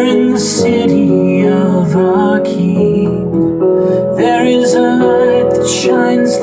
In the city of our King, there is a light that shines